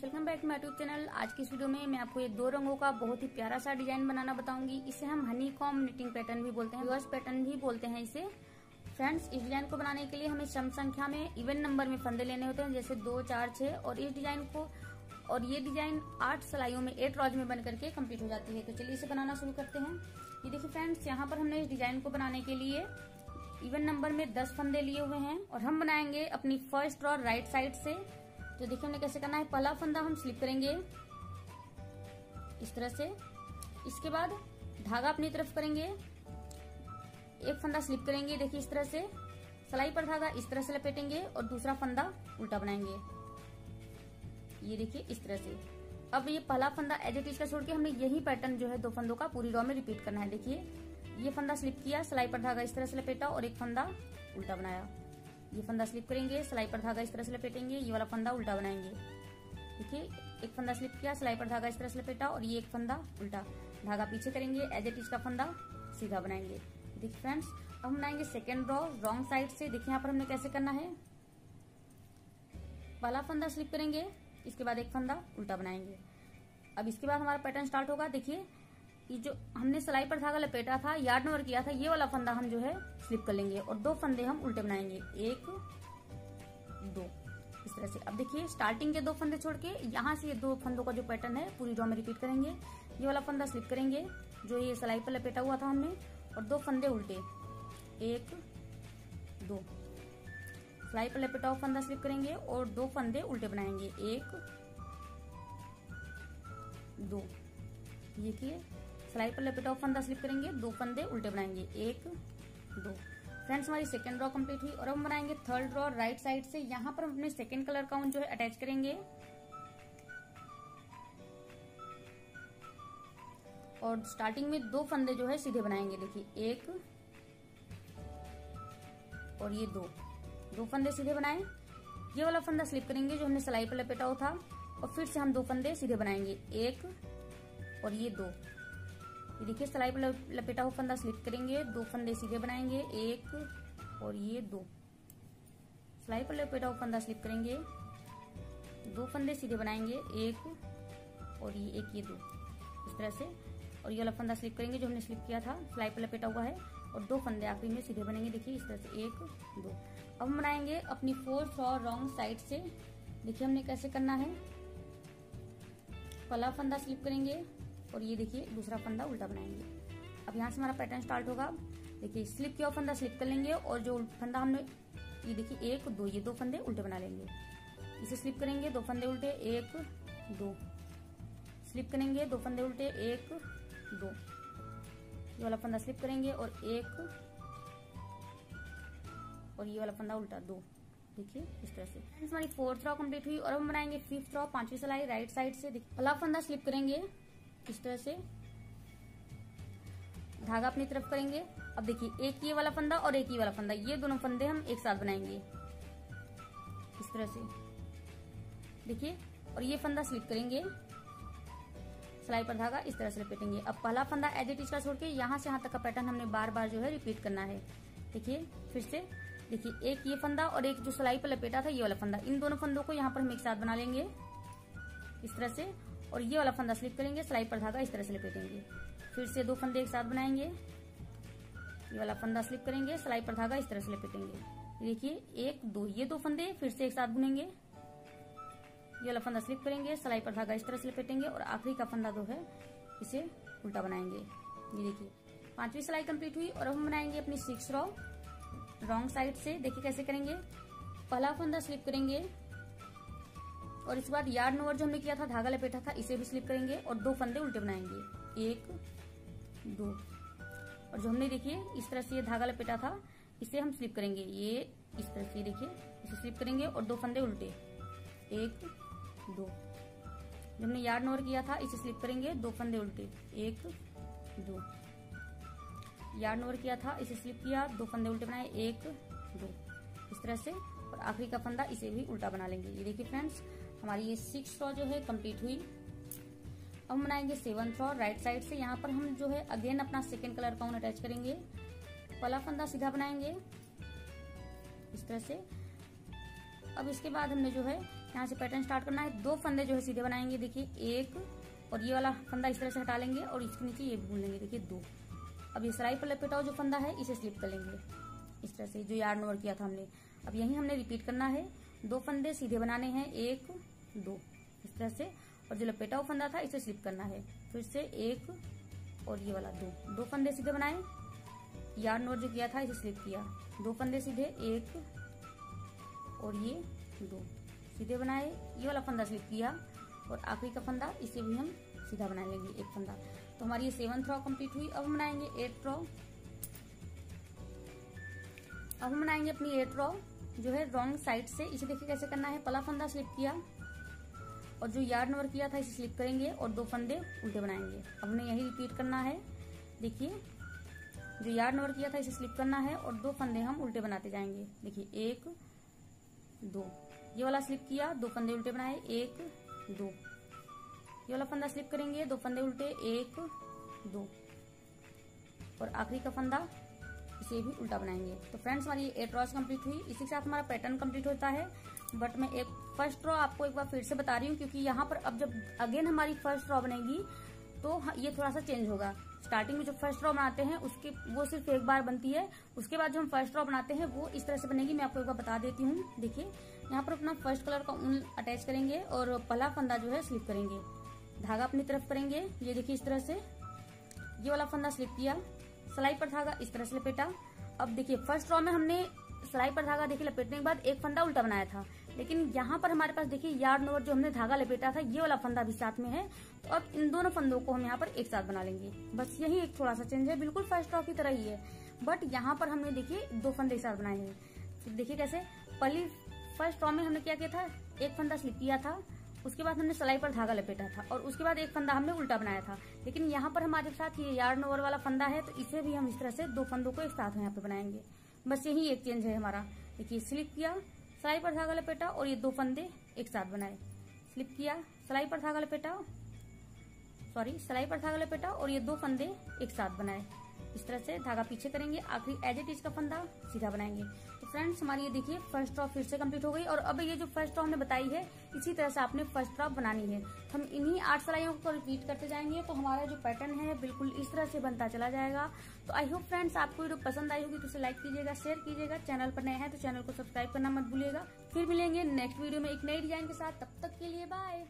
Friends welcome back to my YouTube channel. आज की इस वीडियो में मैं आपको ये दो रंगों का बहुत ही प्यारा सा डिज़ाइन बनाना बताऊँगी। इसे हम हनी कॉम निटिंग पैटर्न भी बोलते हैं। रिवर्स पैटर्न भी बोलते हैं इसे। फ्रेंड्स इस डिज़ाइन को बनाने के लिए हमें सम संख्या में इवन नंबर में फंदे लेने होते हैं, जैसे दो, चार, छह, और इस डिज़ाइन को और ये डिज़ाइन आठ सिलाइयों में एट रॉज में बन करके कंप्लीट हो जाती है। तो चलिए इसे बनाना शुरू करते हैं। ये देखिए फ्रेंड्स यहाँ पर हमने इस डिज़ाइन को बनाने के लिए इवन नंबर में दस फंदे लिए हुए हैं, और हम बनाएँगे अपनी फ़र्स्ट रॉ राइट साइड से। तो देखिए हमने कैसे करना है, पहला फंदा हम स्लिप करेंगे। इस तरह से। इसके बाद धागा अपनी तरफ़ करेंगे। एक फंदा स्लिप करेंगे, देखिए इस तरह से। सलाई पर धागा इस तरह से लपेटेंगे और दूसरा फंदा उल्टा बनाएँगे। ये देखिए इस तरह से। अब ये पहला फंदा एज का छोड़ के हमने यही पैटर्न जो है दो फंदों का पूरी रॉ में रिपीट करना है। देखिए, ये फंदा स्लिप किया, सलाई पर धागा इस तरह से लपेटा और एक फंदा उल्टा बनाया। ये फंदा स्लिप करेंगे, सिलाई पर धागा इस तरह से लपेटेंगे, ये वाला फंदा उल्टा बनाएँगे। देखिए, एक फंदा स्लिप किया, सिलाई पर धागा इस तरह से लपेटा और ये एक फंदा उल्टा। धागा पीछे करेंगे एज इट इज़ का फंदा सीधा बनाएँगे। देखिए फ्रेंड्स अब हम बनाएँगे सेकेंड ड्रॉ रॉन्ग साइड से। देखिए यहाँ पर हमने कैसे करना है। पहला फंदा स्लिप करेंगे, इसके बाद एक फंदा उल्टा बनाएँगे। अब इसके बाद हमारा पैटर्न स्टार्ट होगा। देखिए ये जो हमने सिलाई पर धागा लपेटा था यार्ड नंबर किया था, ये वाला फंदा हम जो है स्लिप कर लेंगे और दो फंदे हम उल्टे बनाएँगे। एक, दो। इस तरह से। अब देखिए स्टार्टिंग के दो फंदे छोड़ के यहाँ से ये दो फंदों का जो पैटर्न है, पूरी ड्रॉ में रिपीट करेंगे। ये वाला फंदा स्लिप करेंगे, जो ये सिलाई पर लपेटा हुआ था हमने, और दो फंदे उल्टे। एक, दो। सिलाई पर लपेटा हुआ फंदा स्लिप करेंगे और दो फंदे उल्टे बनाएँगे। एक, दो। देखिए सिलाई पर लपेटा फंदा स्लिप करेंगे, दो फंदे उल्टे बनाएँगे, एक, दो। फ्रेंड्स हमारी सेकेंड ड्रॉ कंप्लीट हुई और अब हम बनाएँगे थर्ड ड्रॉ राइट साइड से। यहाँ पर हम अपने सेकेंड कलर का जो है अटैच करेंगे। और स्टार्टिंग में दो फंदे जो है सीधे बनाएँगे, देखिए, एक और ये दो। दो फंदे सीधे बनाए। ये वाला फंदा स्लिप करेंगे जो हमने सिलाई पर लपेटा हुआ था। और फिर से हम दो फंदे सीधे बनाएँगे, एक और ये दो। ये देखिए सिलाई पर लपेटा हुआ फंदा स्लिप करेंगे, दो फंदे सीधे बनाएँगे, एक और ये दो। सिलाई पर लपेटा हुआ फंदा स्लिप करेंगे, दो फंदे सीधे बनाएँगे, एक और ये, एक ये दो। इस तरह से, और ये वाला फंदा स्लिप करेंगे जो हमने स्लिप किया था, सिलाई पर लपेटा हुआ है, और दो फंदे आखिरी में सीधे बनेंगे, देखिए, इस तरह से, एक, दो। अब हम बनाएँगे अपनी फोर्थ और रॉन्ग साइड से। देखिए, हमने कैसे करना है। पहला फंदा स्लिप करेंगे और ये देखिए, दूसरा फंदा उल्टा बनाएँगे। अब यहाँ से हमारा पैटर्न स्टार्ट होगा। देखिए स्लिप किया फंदा स्लिप कर लेंगे और जो फंदा हमने, ये देखिए, एक, दो, ये दो फंदे उल्टे बना लेंगे। इसे स्लिप करेंगे, दो फंदे उल्टे, एक, दो। स्लिप करेंगे, दो फंदे उल्टे, एक, दो। ये वाला फंदा स्लिप करेंगे और एक, और ये वाला फंदा उल्टा, दो। देखिए, इस तरह से। हमारी फोर्थ रॉ कंप्लीट हुई और हम बनाएँगे फिफ्थ रॉ पांचवी सिलाई राइट साइड से। देखिए, पहला फंदा स्लिप करेंगे। इस तरह से? धागा अपनी तरफ़ करेंगे। अब देखिए, एक ये वाला फंदा और एक ये वाला फंदा। ये दोनों फंदे हम एक साथ बनाएँगे। इस तरह से। देखिए, और ये फंदा स्लिप करेंगे। सिलाई पर धागा इस तरह से लपेटेंगे। अब पहला फंदा एज इट इज़ का छोड़ के यहाँ से यहाँ तक का पैटर्न हमने बार बार जो है रिपीट करना है। देखिए, फिर से। देखिए, एक ये फंदा और एक जो सिलाई पर लपेटा था, ये वाला फंदा। इन दोनों फंदों को यहाँ पर हम एक साथ बना लेंगे। इस तरह से। और ये वाला फंदा स्लिप करेंगे सिलाई पर धागा इस तरह से लपेटेंगे। फिर से दो फंदे एक साथ बनाएँगे। ये वाला फंदा स्लिप करेंगे सिलाई पर धागा इस तरह से लपेटेंगे। देखिए, एक, दो, ये दो फंदे फिर से एक साथ बुनेंगे। ये वाला फंदा स्लिप करेंगे सिलाई पर धागा इस तरह से लपेटेंगे और आखिरी का फंदा दो है, इसे उल्टा बनाएँगे। ये देखिए, पांचवी सिलाई कंप्लीट हुई और अब हम बनाएँगे अपनी सिक्स रॉ रॉन्ग साइड से। देखिए कैसे करेंगे। पहला फंदा स्लिप करेंगे। और इसके बाद यार्ड नोवर जो हमने किया था, धागा लपेटा था, इसे भी स्लिप करेंगे और दो फंदे उल्टे बनाएँगे। एक, दो। और जो हमने देखिए, इस तरह से ये धागा लपेटा था, इसे हम स्लिप करेंगे। ये इस तरह से देखिए, इसे स्लिप करेंगे और दो फंदे उल्टे। एक, दो। जो हमने यार्ड नोवर किया था, इसे स्लिप करेंगे, दो फंदे उल्टे। एक, दो। यार्ड नोवर किया था, इसे स्लिप किया, दो फंदे उल्टे बनाए, एक, दो। इस तरह से, और आखिरी का फंदा इसे भी उल्टा बना लेंगे। ये देखिए फ्रेंड्स हमारी ये सिक्स रॉ जो है कंप्लीट हुई। अब हम बनाएँगे सेवंथ रॉ राइट साइड से यहाँ पर हम जो है अगेन अपना सेकेंड कलर का अटैच करेंगे। पहला फंदा सीधा बनाएँगे। इस तरह से। अब इसके बाद हमने जो है यहाँ से पैटर्न स्टार्ट करना है। दो फंदे जो है सीधे बनाएँगे, देखिए, एक और ये वाला फंदा इस तरह से हटा लेंगे और इसके नीचे ये भी भूल लेंगे, देखिए, दो। अब ये सराई पर लपेटा जो फंदा है, इसे स्लिप कर लेंगे। इस तरह से जो यार्ड ओवर किया था हमने। अब यही हमने रिपीट करना है। दो फंदे सीधे बनाने हैं, एक दो, इस तरह से। और जो लपेटा हुआ फंदा था, इसे स्लिप करना है। फिर से एक और ये वाला दो। दो फंदे सीधे बनाए। यार्ड नोट जो किया था, इसे स्लिप किया। दो फंदे सीधे, एक और ये दो। सीधे बनाए, ये वाला फंदा स्लिप किया। और आखिरी का फंदा, इसे भी हम सीधा बना लेंगे, एक फंदा। तो हमारी ये सेवन रो कंप्लीट हुई। अब हम बनाएँगे एट रो अब हम बनाएँगे अपनी एट रो जो है रॉन्ग साइड से। इसे देखिए कैसे करना है। पला फंदा स्लिप किया। और जो यार्ड नंबर किया था, इसे स्लिप करेंगे और दो फंदे उल्टे बनाएँगे। अब हमने यही रिपीट करना है। देखिए, जो यार्ड नंबर किया था, इसे स्लिप करना है और दो फंदे हम उल्टे बनाते जाएँगे। देखिए, एक, दो। ये वाला स्लिप किया, दो फंदे उल्टे बनाए, एक, दो। ये वाला फंदा स्लिप करेंगे, दो फंदे उल्टे, एक, दो। और आखिरी का फंदा, इसे भी उल्टा बनाएँगे। तो फ्रेंड्स हमारी एट रॉस कंप्लीट हुई। इसी के साथ हमारा पैटर्न कंप्लीट होता है। बट मैं एक फ़र्स्ट रॉ आपको एक बार फिर से बता रही हूँ, क्योंकि यहाँ पर अब जब अगेन हमारी फ़र्स्ट रॉ बनेगी तो ये थोड़ा सा चेंज होगा। स्टार्टिंग में जो फ़र्स्ट रॉ बनाते हैं, उसके, वो सिर्फ़ एक बार बनती है। उसके बाद जो हम फ़र्स्ट रॉ बनाते हैं, वो इस तरह से बनेगी। मैं आपको एक बार बता देती हूँ। देखिए, यहाँ पर अपना फ़र्स्ट कलर का ऊन अटैच करेंगे और पहला फंदा जो है स्लिप करेंगे। धागा अपनी तरफ़ करेंगे। ये देखिए इस तरह से। ये वाला फंदा स्लिप किया। सिलाई पर धागा इस तरह से लपेटा। अब देखिए, फ़र्स्ट रॉ में हमने सिलाई पर धागा देखिए लपेटने के बाद एक फंदा उल्टा बनाया था। लेकिन यहाँ पर हमारे पास देखिए यार्ड नोवर जो हमने धागा लपेटा था, ये वाला फंदा भी साथ में है तो अब इन दोनों फंदों को हम यहाँ पर एक साथ बना लेंगे। बस यही एक थोड़ा सा चेंज है, बिल्कुल फ़र्स्ट रॉ की तरह ही है। बट यहाँ पर हमने देखिए दो फंदे एक साथ बनाए हैं। देखिए कैसे, पहली फ़र्स्ट रॉ में हमने क्या किया था, एक फंदा स्लिप किया था, उसके बाद हमने सलाई पर धागा लपेटा था और उसके बाद एक फंदा हमने उल्टा बनाया था। लेकिन यहाँ पर हमारे साथ ये यार्ड नोवर वाला फंदा है तो इसे भी हम इस तरह से दो फंदों को एक साथ यहाँ पे बनाएँगे। बस यही एक चेंज है हमारा। देखिए स्लिप किया सलाई पर धागा लपेटा और ये दो फंदे एक साथ बनाए। स्लिप किया, सलाई पर धागा लपेटा सॉरी सलाई पर धागा लपेटा और ये दो फंदे एक साथ बनाए। इस तरह से धागा पीछे करेंगे, आखिरी एज इट इज़ का फंदा सीधा बनाएँगे। फ्रेंड्स, हमारी ये देखिए फ़र्स्ट ड्रॉप फिर से कंप्लीट हो गई और अब ये जो फ़र्स्ट ड्रॉप हमने बताई है, इसी तरह से आपने फ़र्स्ट ड्रॉप बनानी है। तो हम इन्हीं आठ सिलाइयों को रिपीट करते जाएँगे तो हमारा जो पैटर्न है, बिल्कुल इस तरह से बनता चला जाएगा। तो आई होप फ्रेंड्स आपको वीडियो पसंद आई होगी तो उसे लाइक कीजिएगा शेयर कीजिएगा। चैनल पर नए हैं तो चैनल को सब्सक्राइब करना मत भूलिएगा। फिर मिलेंगे नेक्स्ट वीडियो में एक नई डिज़ाइन के साथ। तब तक के लिए बाय